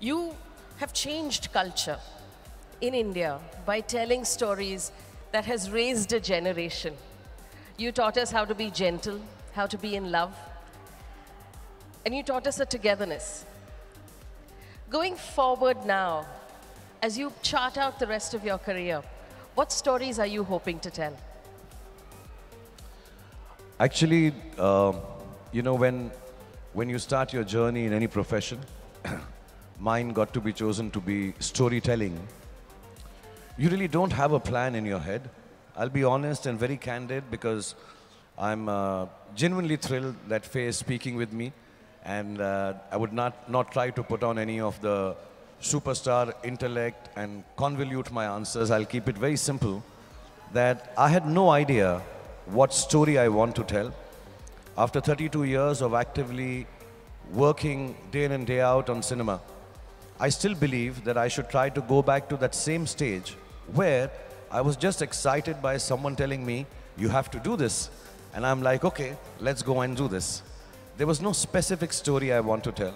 You have changed culture in India by telling stories that has raised a generation. You taught us how to be gentle, how to be in love, and you taught us a togetherness. Going forward now, as you chart out the rest of your career, what stories are you hoping to tell? Actually, uh, you know, when, when you start your journey in any profession, mine got to be chosen to be storytelling. You really don't have a plan in your head. I'll be honest and very candid because I'm uh, genuinely thrilled that Faye is speaking with me. And uh, I would not, not try to put on any of the superstar intellect and convolute my answers. I'll keep it very simple that I had no idea what story I want to tell. After 32 years of actively working day in and day out on cinema, I still believe that I should try to go back to that same stage where I was just excited by someone telling me, you have to do this. And I'm like, okay, let's go and do this. There was no specific story I want to tell.